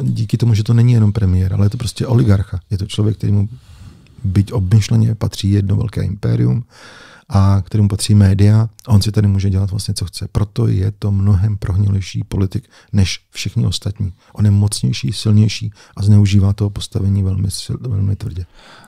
díky tomu, že to není jenom premiér, ale je to prostě oligarcha. Je to člověk, který mu byť obmyšleně patří jedno velké impérium a kterému patří média a on si tady může dělat vlastně, co chce. Proto je to mnohem prohnilejší politik než všichni ostatní. On je mocnější, silnější a zneužívá toho postavení velmi, velmi tvrdě.